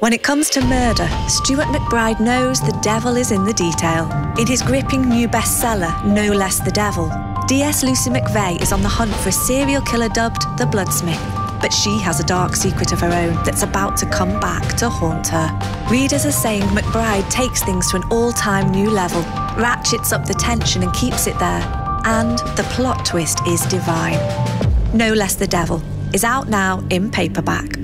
When it comes to murder, Stuart MacBride knows the devil is in the detail. In his gripping new bestseller, No Less the Devil, DS Lucy McVeigh is on the hunt for a serial killer dubbed the Bloodsmith. But she has a dark secret of her own that's about to come back to haunt her. Readers are saying MacBride takes things to an all time new level, ratchets up the tension and keeps it there. And the plot twist is divine. No Less the Devil is out now in paperback.